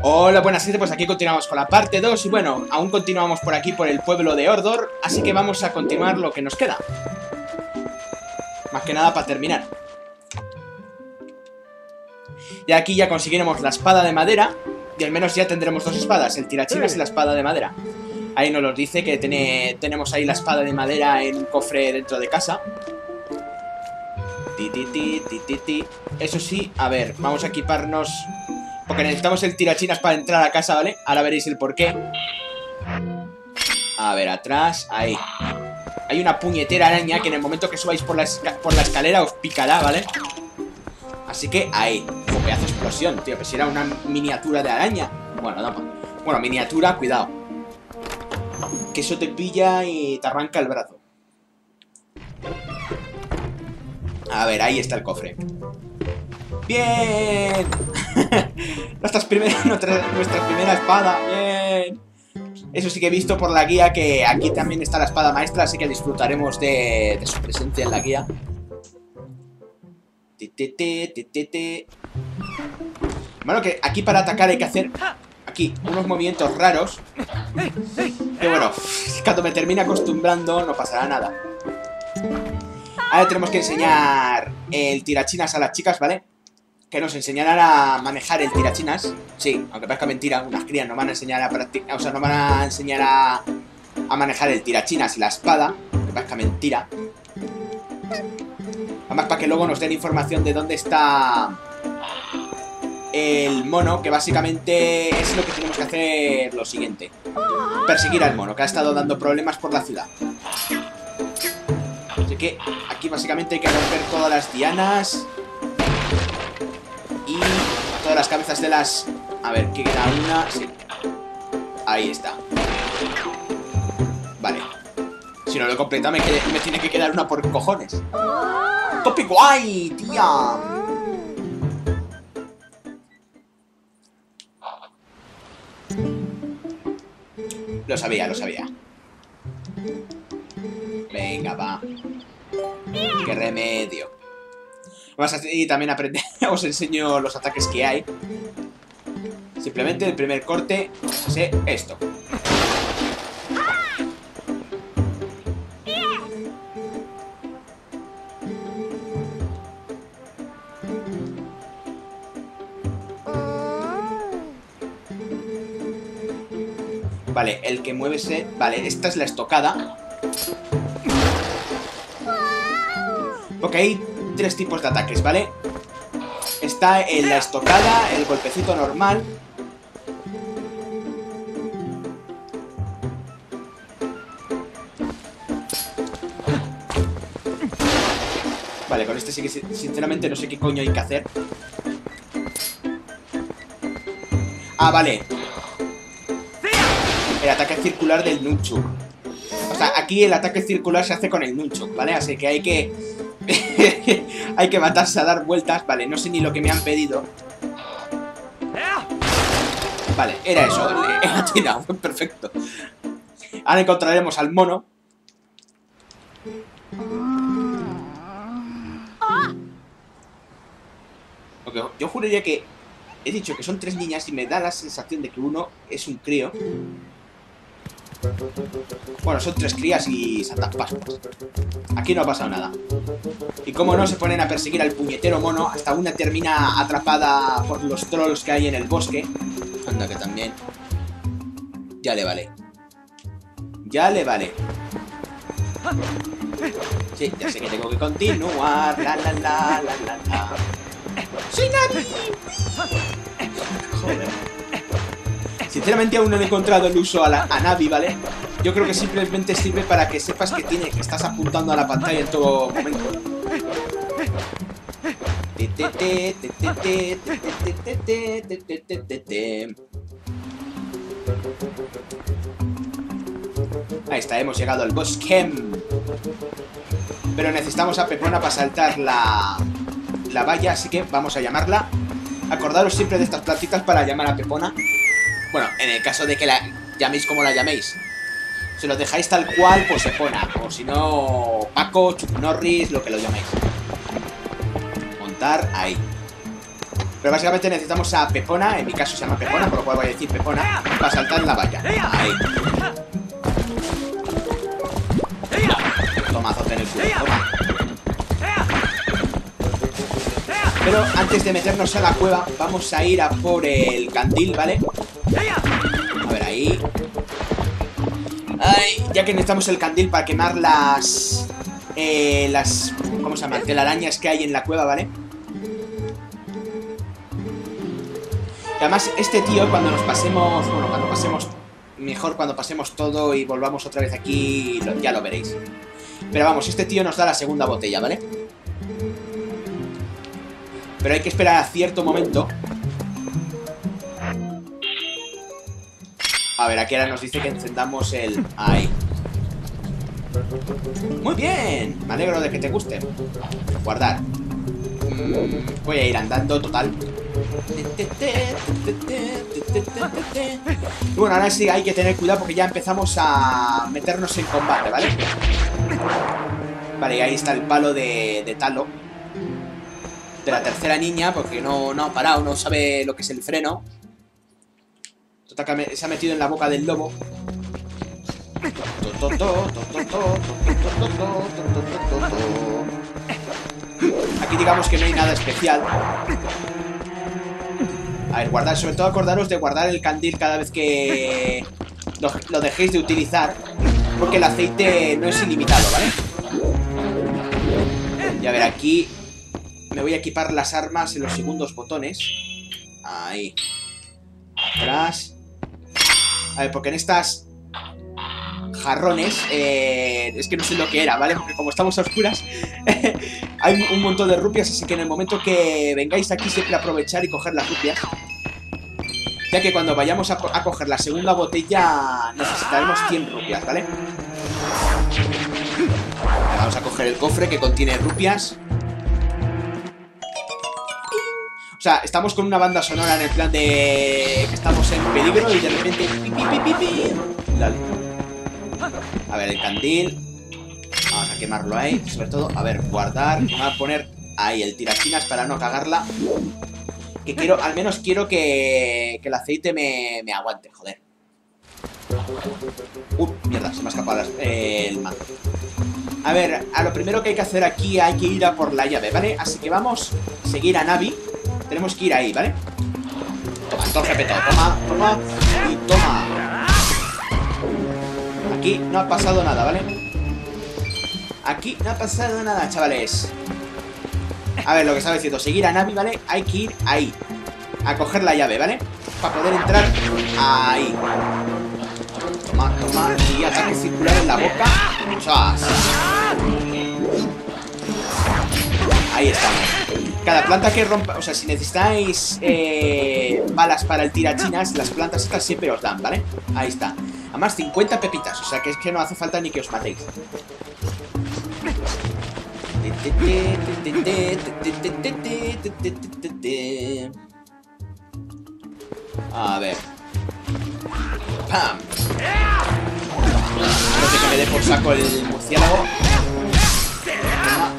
Hola, buenas gente, pues aquí continuamos con la parte 2 y bueno, aún continuamos por aquí por el pueblo de Ordor, así que vamos a continuar lo que nos queda. Más que nada para terminar. Y aquí ya conseguiremos la espada de madera y al menos ya tendremos dos espadas, el tirachinas y la espada de madera. Ahí nos lo dice que tenemos ahí la espada de madera en un cofre dentro de casa. Ti, ti, ti, ti, ti, Eso sí, a ver, vamos a equiparnos... Porque necesitamos el tirachinas para entrar a casa, ¿vale? Ahora veréis el porqué. A ver, atrás, ahí. Hay una puñetera araña que en el momento que subáis por la, por la escalera os picará, ¿vale? Así que ahí. Como hace explosión, tío. Que si era una miniatura de araña. Bueno, no, Bueno, miniatura, cuidado. Que eso te pilla y te arranca el brazo. A ver, ahí está el cofre. ¡Bien! nuestra primera espada. ¡Bien! Eso sí que he visto por la guía que aquí también está la espada maestra, así que disfrutaremos de, su presencia en la guía. Bueno, que aquí para atacar hay que hacer aquí unos movimientos raros. Que bueno, cuando me termine acostumbrando no pasará nada. Ahora tenemos que enseñar el tirachinas a las chicas, ¿vale? Que nos enseñarán a manejar el tirachinas. Sí, aunque parezca mentira, unas crías no van a enseñar a practicar. O sea, no van a enseñar a, a manejar el tirachinas y la espada. Aunque parezca mentira. Además, para que luego nos den información de dónde está el mono, que básicamente es lo que tenemos que hacer lo siguiente. Perseguir al mono, que ha estado dando problemas por la ciudad que aquí básicamente hay que romper todas las dianas. Todas las cabezas de las... A ver, ¿qué queda una? Sí. Ahí está. Vale. Si no lo he completado, me, me tiene que quedar una por cojones. ¡Topi guay, tía! Lo sabía, lo sabía. Venga, va. ¡Qué remedio! Vamos a y también aprender, os enseño los ataques que hay. Simplemente el primer corte es esto. Vale, el que mueve ese... Vale, esta es la estocada. Porque hay tres tipos de ataques, ¿vale? Está en la estocada, el golpecito normal. Vale, con este sí que sinceramente no sé qué coño hay que hacer. Ah, vale. El ataque circular del Nunchuk. O sea, aquí el ataque circular se hace con el Nunchuk, ¿vale? Así que hay que Hay que matarse a dar vueltas. Vale, no sé ni lo que me han pedido. Vale, era eso. He atinado. Perfecto. Ahora encontraremos al mono. yo juraría que he dicho que son tres niñas y me da la sensación de que uno es un crío. Bueno, son tres crías y santas pascuas. Aquí no ha pasado nada. Y como no, se ponen a perseguir al puñetero mono hasta una termina atrapada por los trolls que hay en el bosque. Anda que también. Ya le vale. Ya le vale. Sí, ya sé que tengo que continuar. La la la la la. Joder. Sinceramente aún no he encontrado el uso a, la, a Navi, ¿vale? Yo creo que simplemente sirve para que sepas que, tiene, que estás apuntando a la pantalla en todo momento. Ahí está, hemos llegado al bosque. Pero necesitamos a Pepona para saltar la, la valla, así que vamos a llamarla. Acordaros siempre de estas platitas para llamar a Pepona. Bueno, en el caso de que la llaméis como la llaméis. Si lo dejáis tal cual, pues se. O si no, Paco, Chuck Norris, lo que lo llaméis. Montar ahí. Pero básicamente necesitamos a Pepona, en mi caso se llama Pepona, por lo cual voy a decir Pepona, para saltar la valla. Ahí. Toma, en el culo. Pero antes de meternos a la cueva, vamos a ir a por el candil, ¿vale? A ver, ahí. Ay, ya que necesitamos el candil para quemar las... Eh, las... ¿Cómo se llama? Telarañas que hay en la cueva, ¿vale? Y además, este tío, cuando nos pasemos... Bueno, cuando pasemos... Mejor cuando pasemos todo y volvamos otra vez aquí, ya lo veréis. Pero vamos, este tío nos da la segunda botella, ¿vale? Pero hay que esperar a cierto momento A ver, aquí ahora nos dice que encendamos el... Ahí. Muy bien. Me alegro de que te guste. Guardar. Voy a ir andando, total. Bueno, ahora sí hay que tener cuidado porque ya empezamos a meternos en combate, ¿vale? Vale, y ahí está el palo de, de talo. De la tercera niña, porque no, no ha parado, no sabe lo que es el freno se ha metido en la boca del lobo. Aquí digamos que no hay nada especial. A ver, guardar, sobre todo acordaros de guardar el candil cada vez que lo, dejéis de utilizar. Porque el aceite no es ilimitado, ¿vale? Y a ver, aquí me voy a equipar las armas en los segundos botones. Ahí. Atrás. A ver, porque en estas jarrones, eh, es que no sé lo que era, ¿vale? Porque como estamos a oscuras, hay un montón de rupias, así que en el momento que vengáis aquí siempre aprovechar y coger las rupias. Ya que cuando vayamos a, a coger la segunda botella necesitaremos 100 rupias, ¿vale? Vamos a coger el cofre que contiene rupias. Estamos con una banda sonora en el plan de que estamos en peligro y de repente... Dale. A ver, el candil. Vamos a quemarlo ahí. Sobre todo, a ver, guardar. Vamos a poner ahí el tirachinas para no cagarla. Que quiero, al menos quiero que, que el aceite me, me aguante, joder. Uh, mierda, se me ha escapado el mando. A ver, a lo primero que hay que hacer aquí hay que ir a por la llave, ¿vale? Así que vamos a seguir a Navi tenemos que ir ahí, ¿vale? Toma, entonces repetado. Toma, toma y toma. Aquí no ha pasado nada, ¿vale? Aquí no ha pasado nada, chavales. A ver, lo que estaba diciendo. Seguir a Navi, ¿vale? Hay que ir ahí. A coger la llave, ¿vale? Para poder entrar ahí. Toma, toma. Y ataque circular en la boca. Ahí estamos. Cada planta que rompa... O sea, si necesitáis eh, balas para el tirachinas, las plantas estas siempre os dan, ¿vale? Ahí está. Además, 50 pepitas. O sea, que es que no hace falta ni que os matéis. A ver. ¡Pam! Sé que me dé por saco el murciélago.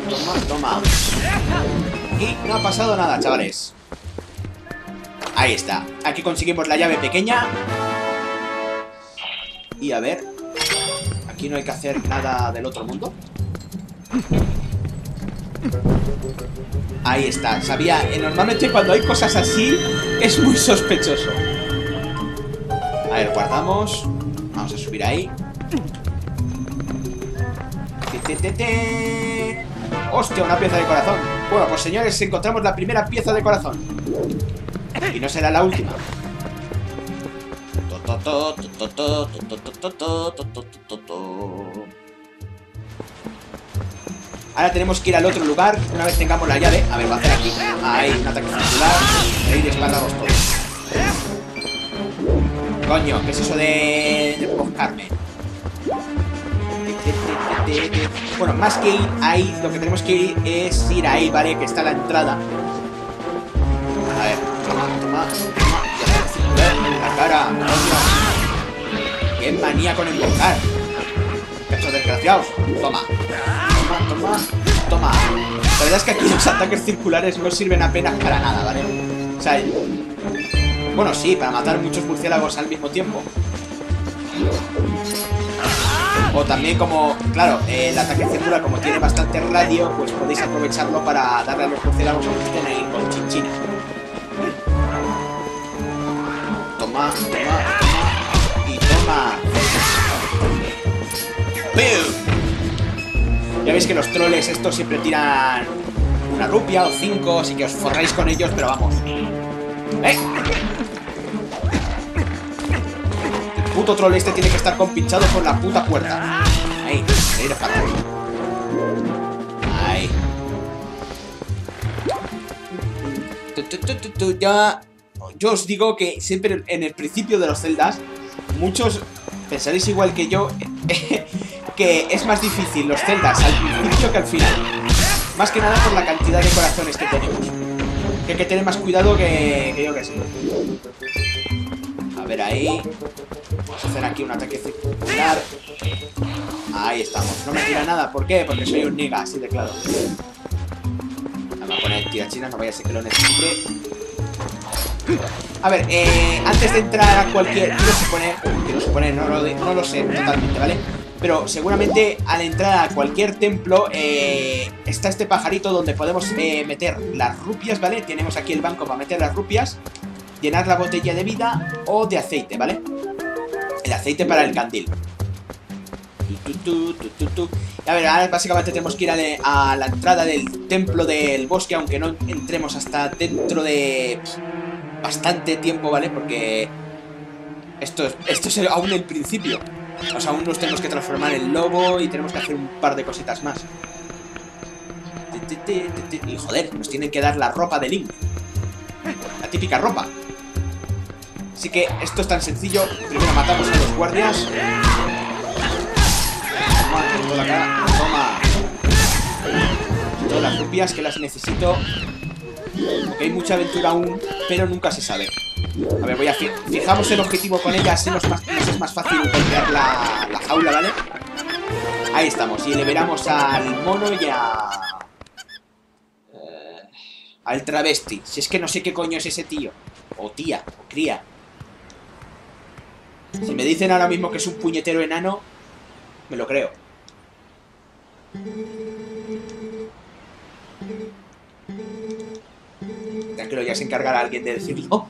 Toma, toma, toma. Y no ha pasado nada, chavales. Ahí está. Aquí conseguimos la llave pequeña. Y a ver. Aquí no hay que hacer nada del otro mundo. Ahí está. Sabía. Eh, normalmente cuando hay cosas así es muy sospechoso. A ver, guardamos. Vamos a subir ahí. ¡Hostia! Una pieza de corazón. Bueno, pues señores, encontramos la primera pieza de corazón. Y no será la última. Ahora tenemos que ir al otro lugar Una vez tengamos la llave A ver, va a hacer aquí Ahí, un ataque circular Ahí disparamos todos Coño, ¿qué es eso de, de buscarme? Bueno, más que ir ahí, lo que tenemos que ir es ir ahí, ¿vale? Que está la entrada. A ver, toma, toma, toma. En la cara, ¡Qué manía con invocar! ¡Pechos desgraciados! Toma. Toma, toma, toma. La verdad es que aquí los ataques circulares no sirven apenas para nada, ¿vale? O sea, bueno, sí, para matar muchos murciélagos al mismo tiempo. O también como, claro, el ataque circular como tiene bastante radio, pues podéis aprovecharlo para darle a los murciélagos que estén ahí con chinchina. Toma, toma, toma y toma. ¡Bum! Ya veis que los troles estos siempre tiran una rupia o cinco, así que os forráis con ellos, pero vamos. ¡Eh! Puto troll este tiene que estar compinchado con la puta puerta. Ahí, ahí de para Ahí. Ya, yo os digo que siempre en el principio de los celdas, muchos pensaréis igual que yo, que es más difícil los celdas al principio que al final. Más que nada por la cantidad de corazones que tenemos. Que hay que tener más cuidado que, que yo que sé. A ver ahí. Vamos a hacer aquí un ataque circular. Ahí estamos. No me tira nada. ¿Por qué? Porque soy un nigga, así de claro. Vamos a poner china, no vaya a ser que lo necesite. A ver, eh, antes de entrar a cualquier... Quiero suponer... Quiero suponer, no lo, no lo sé totalmente, ¿vale? Pero seguramente al entrar a cualquier templo eh, está este pajarito donde podemos eh, meter las rupias, ¿vale? Tenemos aquí el banco para meter las rupias, llenar la botella de vida o de aceite, ¿vale? El aceite para el candil. a ver, ahora básicamente tenemos que ir a, la entrada del templo del bosque, aunque no entremos hasta dentro de bastante tiempo, ¿vale? Porque esto, esto es aún el principio. O sea, aún nos tenemos que transformar en lobo y tenemos que hacer un par de cositas más. Y joder, nos tienen que dar la ropa de Link. La típica ropa. Así que esto es tan sencillo. Primero matamos a los guardias. Toma, la Toma. Todas las rupias que las necesito. Porque hay mucha aventura aún, pero nunca se sabe. A ver, voy a... Fijamos el objetivo con ella, así nos, es más fácil golpear la, la jaula, ¿vale? Ahí estamos. Y liberamos al mono y a... Eh, al travesti. Si es que no sé qué coño es ese tío. O tía, o cría. Si me dicen ahora mismo que es un puñetero enano, me lo creo. Tranquilo, ya se encargará alguien de decirlo.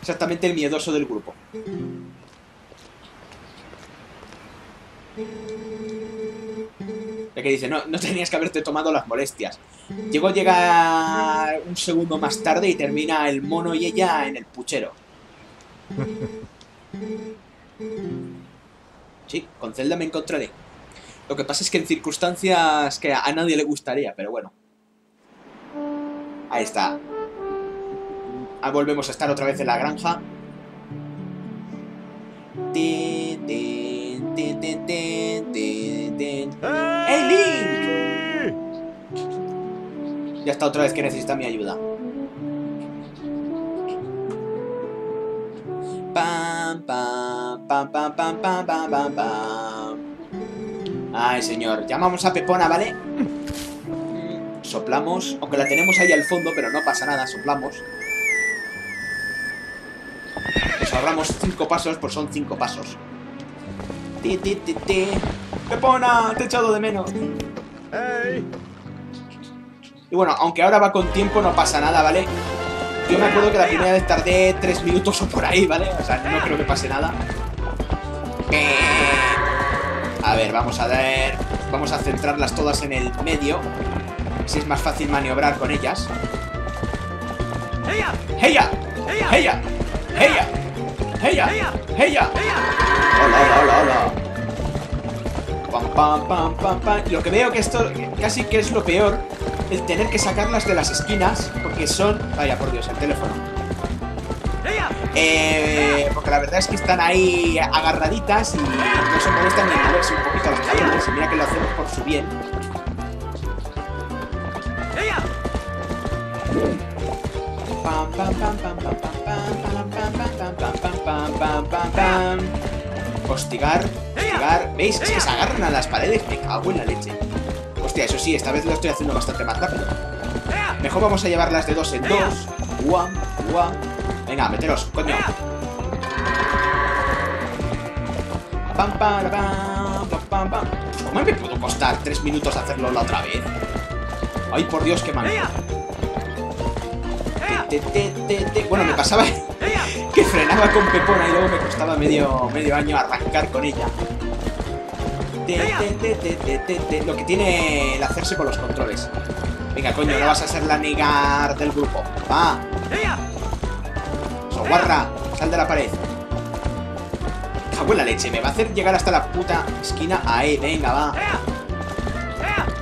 Exactamente el miedoso del grupo. Ya que dice, no, no tenías que haberte tomado las molestias. Llegó a llegar un segundo más tarde y termina el mono y ella en el puchero. Sí, con Zelda me encontraré. Lo que pasa es que en circunstancias que a nadie le gustaría, pero bueno. Ahí está. Ah, volvemos a estar otra vez en la granja. ¡Hey, Link! Ya está otra vez que necesita mi ayuda. Pam, pam, pam, pam, pam, pam, pam, pam, pam. Ay, señor. Llamamos a Pepona, ¿vale? Soplamos. Aunque la tenemos ahí al fondo, pero no pasa nada. Soplamos. Nos ahorramos cinco pasos, pues son cinco pasos. Ti, ti, ti, ti. Pepona, te he echado de menos. Y bueno, aunque ahora va con tiempo, no pasa nada, ¿vale? Yo me acuerdo que la primera vez tardé 3 minutos o por ahí, ¿vale? O sea, no creo que pase nada. Eh, a ver, vamos a ver... Vamos a centrarlas todas en el medio. Así es más fácil maniobrar con ellas. ¡Heya! ¡Heya! ¡Heya! ¡Heya! ¡Heya! ¡Heya! ¡Hola, hola, hola, hola! Pam, pam, pam, pam, pam. Lo que veo que esto casi que es lo peor el tener que sacarlas de las esquinas, que son... Vaya, por Dios, el teléfono. Eh, porque la verdad es que están ahí agarraditas y no se molestan ni a moverse un poquito a las cadenas. Y mira que lo hacemos por su bien. Hostigar, hostigar. ¿Veis? Es que se agarran a las paredes. Me cago en la leche. Hostia, eso sí, esta vez lo estoy haciendo bastante más rápido. Mejor vamos a llevarlas de dos en dos. Guam, guam. Venga, meteros, coño. Pam, pam, pam, pam, pam, pam. ¿Cómo me pudo costar tres minutos hacerlo la otra vez? Ay, por Dios, qué mal. Bueno, me pasaba que frenaba con Pepona y luego me costaba medio, medio año arrancar con ella. Te, te, te. Lo que tiene el hacerse con los controles. Venga, coño, no vas a ser la negar del grupo. Va. Soguarra, sal de la pared. Cago en la leche, me va a hacer llegar hasta la puta esquina. Ahí, venga, va.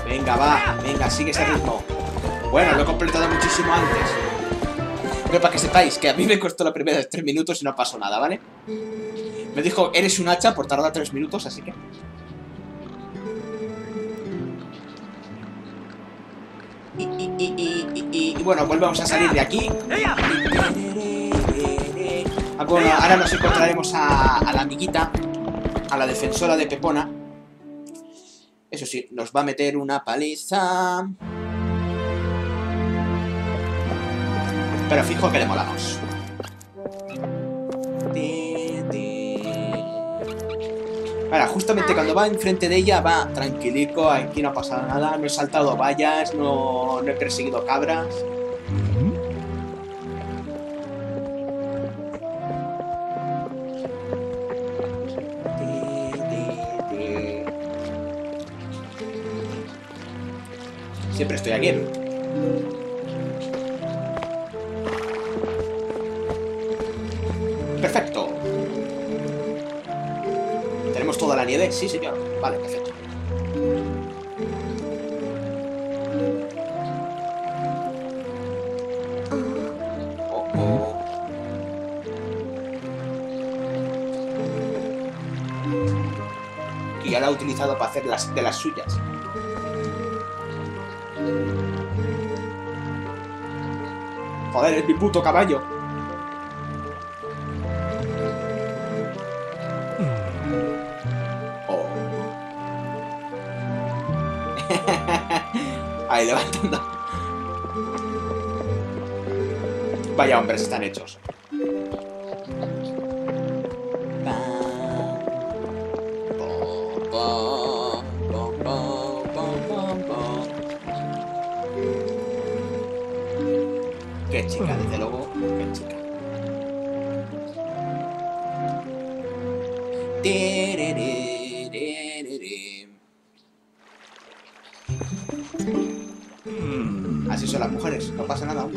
Venga, va. Venga, sigue ese ritmo. Bueno, lo he completado muchísimo antes. Pero para que sepáis que a mí me costó la primera de 3 minutos y no pasó nada, ¿vale? Me dijo, eres un hacha por tardar 3 minutos, así que... Y, bueno, volvemos a salir de aquí. Ah, bueno, ahora nos encontraremos a, a la amiguita, a la defensora de Pepona. Eso sí, nos va a meter una paliza. Pero fijo que le molamos. Ahora, justamente cuando va enfrente de ella va tranquilico, aquí no ha pasado nada, no he saltado vallas, no, no he perseguido cabras. Siempre estoy aquí. Toda la nieve? Sí, señor. Vale, perfecto. Y ya la ha utilizado para hacer las, de las suyas. Joder, es mi puto caballo. Levantando. Vaya hombres están hechos. Qué chica, desde luego, no pasa nada.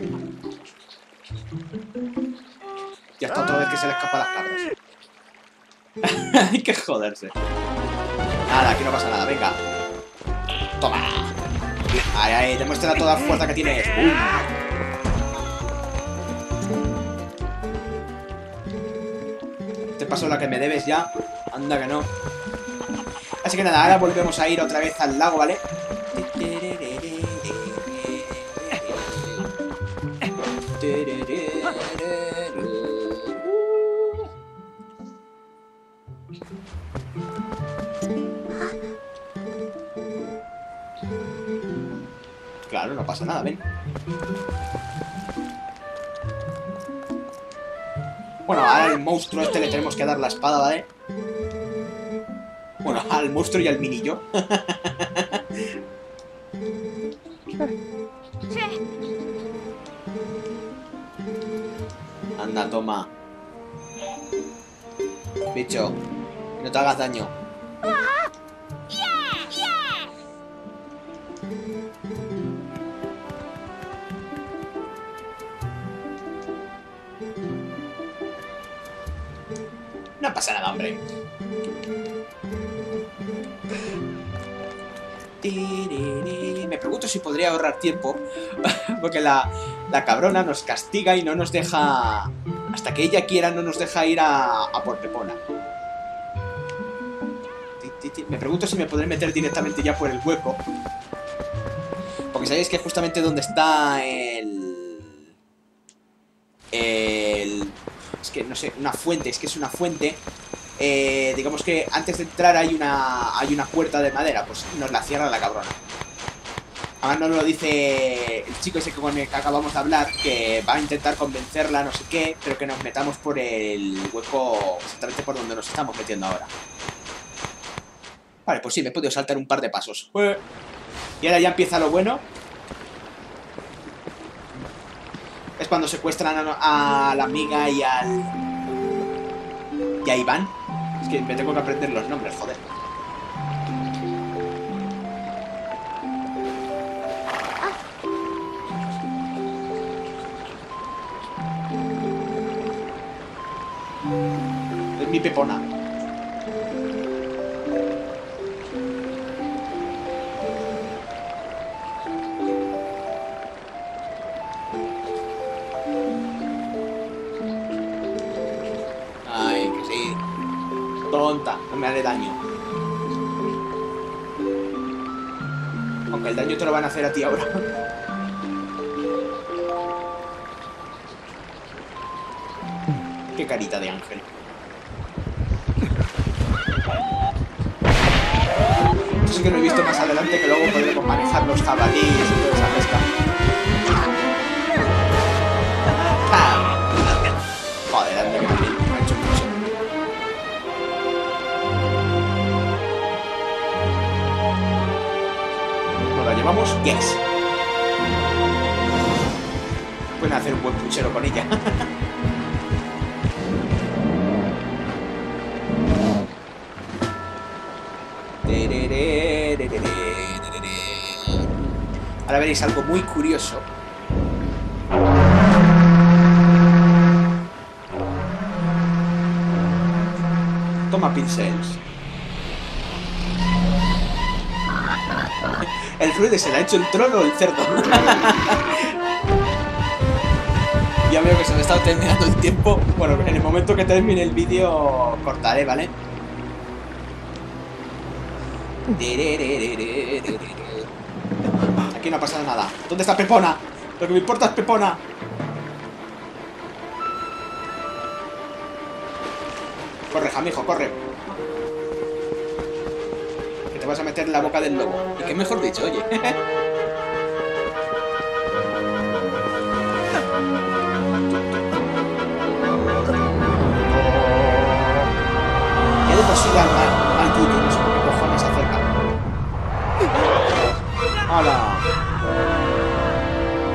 Ya está otra vez que se le escapa las cabras. Hay que joderse. Nada, aquí no pasa nada, venga. Toma. Ahí, ahí, demuestra toda la fuerza que tienes. ¡Bum! Te paso la que me debes ya. Anda que no. Así que nada, ahora volvemos a ir otra vez al lago, ¿vale? Claro, no pasa nada, ven. Bueno, ahora al monstruo este le tenemos que dar la espada, ¿vale? Bueno, al monstruo y al minillo. Anda, toma. Bicho, no te hagas daño. No pasa nada, hombre. Me pregunto si podría ahorrar tiempo, porque la, cabrona nos castiga y no nos deja... Hasta que ella quiera no nos deja ir a, a por Pepona. Me pregunto si me podré meter directamente ya por el hueco. Porque sabéis que justamente donde está el... El... Que no sé, una fuente, es que es una fuente. Eh, digamos que antes de entrar hay una hay una puerta de madera, pues nos la cierra la cabrona. Además nos lo dice el chico ese con el que acabamos de hablar, que va a intentar convencerla, no sé qué, pero que nos metamos por el hueco exactamente por donde nos estamos metiendo ahora. Vale, pues sí, me he podido saltar un par de pasos. Y ahora ya empieza lo bueno. Es cuando secuestran a, la amiga y al... Y a Iván. Es que me tengo que aprender los nombres, joder. Es mi pepona. No me haré daño. Aunque el daño te lo van a hacer a ti ahora. Qué carita de ángel. Esto sí que lo he visto más adelante, que luego podremos manejar los jabalíes y toda esa pesca. ¿Nos la llevamos? Yes. Pueden hacer un buen puchero con ella. Ahora veréis algo muy curioso. Toma pincels. El se le ha hecho el trono o el cerdo. ya veo que se me está terminando el tiempo. Bueno, en el momento que termine el vídeo cortaré, ¿vale? Aquí no ha pasado nada. ¿Dónde está Pepona? Lo que me importa es Pepona. Corre, Jamijo, corre. Te vas a meter en la boca del lobo. Y que mejor dicho, oye. Ya de por mal, mal puto, no sé qué cojones acerca. ¡Hala!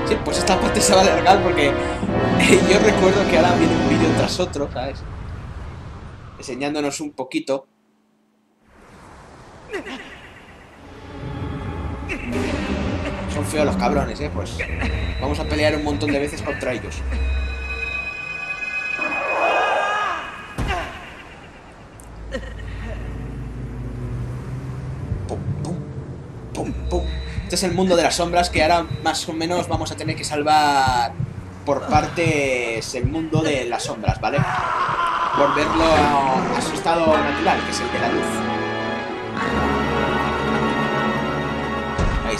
Sí, pues esta parte se va a alargar porque yo recuerdo que ahora viene un vídeo tras otro, ¿sabes? Enseñándonos un poquito. Feos los cabrones, ¿eh? Pues vamos a pelear un montón de veces contra ellos. Pum, pum, pum, pum. Este es el mundo de las sombras que ahora más o menos vamos a tener que salvar por partes el mundo de las sombras, ¿vale? A, a su estado natural, que es el de la luz.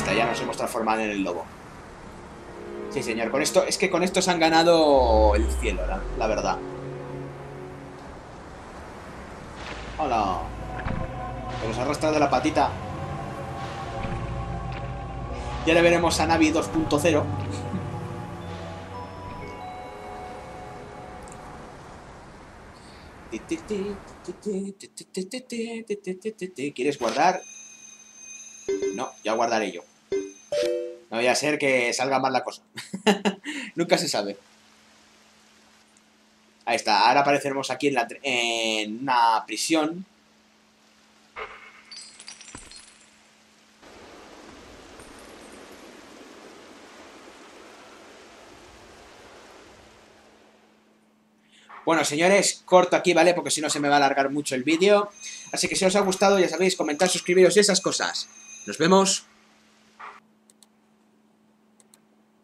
Ahí ya nos hemos transformado en el lobo. Sí, señor, con esto, es que con esto se han ganado el cielo, la, la verdad. Hola. Vamos a arrastrar de la patita. Ya le veremos a Navi 2.0. ¿Quieres guardar? No, ya guardaré yo. No vaya a ser que salga mal la cosa. Nunca se sabe. Ahí está, ahora apareceremos aquí en, la, en una prisión. Bueno, señores, corto aquí, ¿vale? Porque si no se me va a alargar mucho el vídeo. Así que si os ha gustado, ya sabéis, comentar, suscribiros y esas cosas. Nos vemos